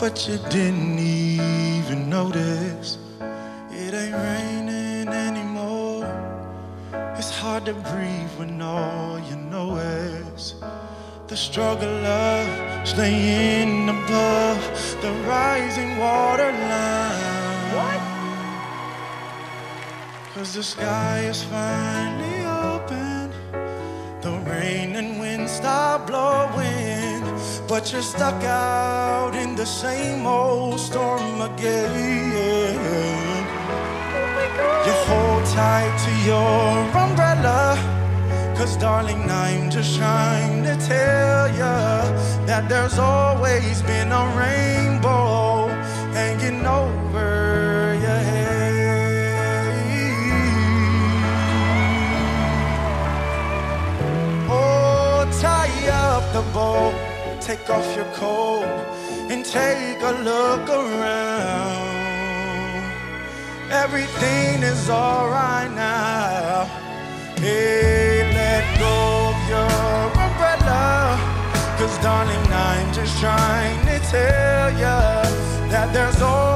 but you didn't even notice. It ain't raining anymore. It's hard to breathe when all you know is the struggle of staying above the rising water line. What? Cause the sky is finally open. The rain and wind stop blowing. But you're stuck out in the same old storm again. You hold tight to your umbrella. Cause darling, I'm just trying to tell ya that there's always been a rainbow hanging over your head. Oh, tie up the boat, take off your coat, and take a look around. Everything is alright now. Hey, let go of your umbrella. Cause darling, I'm just trying to tell ya that there's always